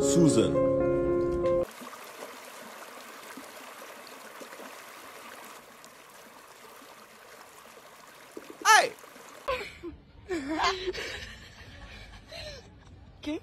Susan. Hey! okay.